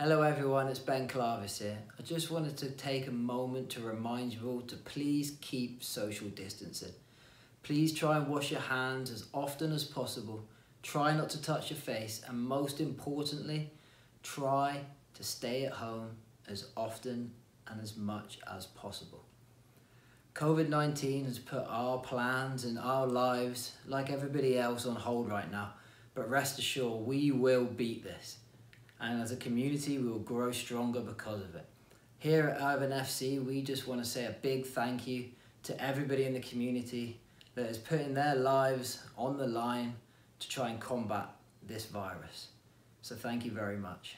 Hello everyone, it's Ben Clarvis here. I just wanted to take a moment to remind you all to please keep social distancing. Please try and wash your hands as often as possible. Try not to touch your face and most importantly, try to stay at home as often and as much as possible. COVID-19 has put our plans and our lives, like everybody else, on hold right now. But rest assured, we will beat this. And as a community, we will grow stronger because of it. Here at Irving FC, we just want to say a big thank you to everybody in the community that is putting their lives on the line to try and combat this virus. So thank you very much.